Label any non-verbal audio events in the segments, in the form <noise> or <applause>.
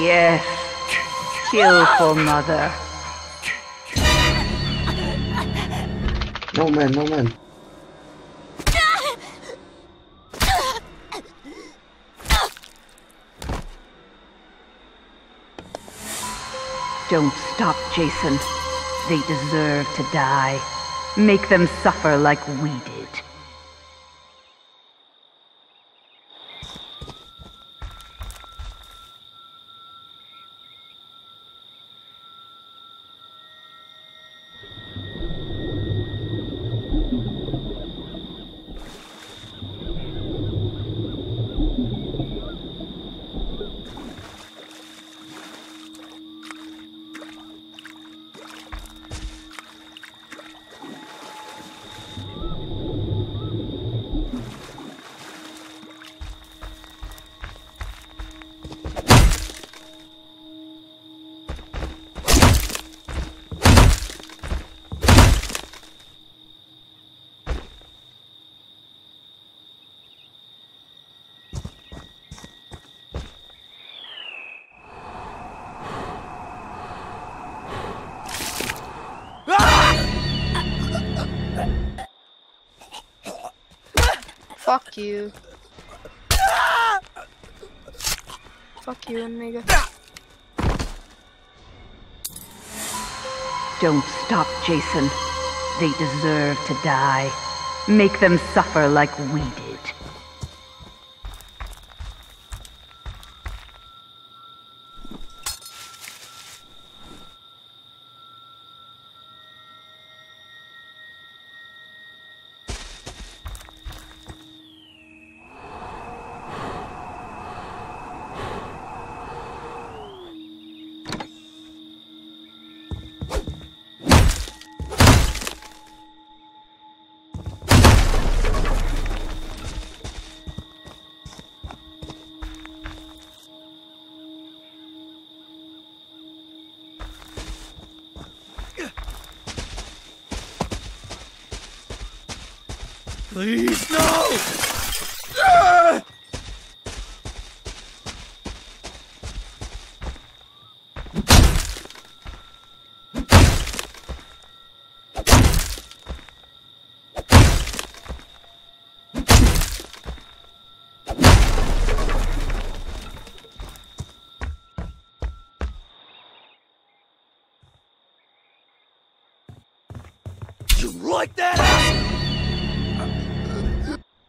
Yes. Kill for mother. No man, no man. Don't stop, Jason. They deserve to die. Make them suffer like we did. Fuck you. Fuck you, nigga. Don't stop, Jason. They deserve to die. Make them suffer like we did. Please, no! You like that?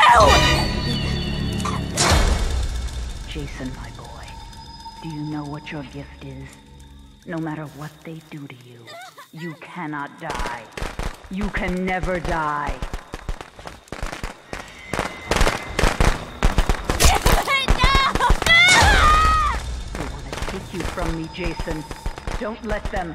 You! Jason, my boy, do you know what your gift is? No matter what they do to you, you cannot die. You can never die. They want to take you from me, Jason. Don't let them.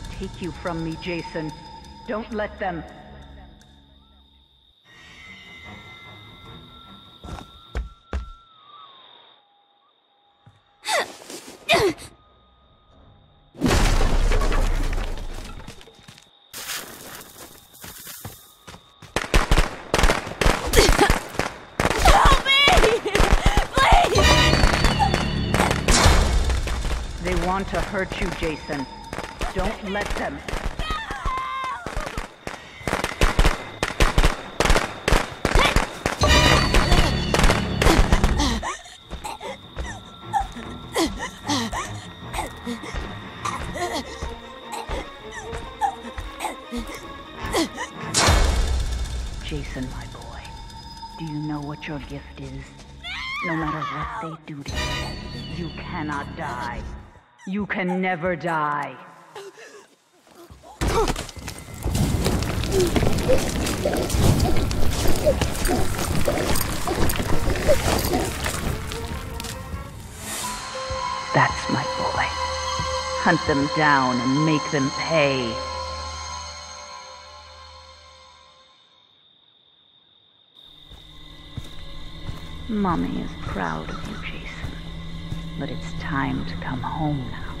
take you from me, Jason. Don't let them. Help me! Please! They want to hurt you, Jason. Don't let them. Jason, my boy, do you know what your gift is? No matter what they do to you, you cannot die. You can never die. That's my boy. Hunt them down and make them pay. Mommy is proud of you, Jason. But it's time to come home now.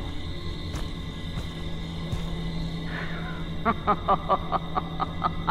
<laughs> ha ha ha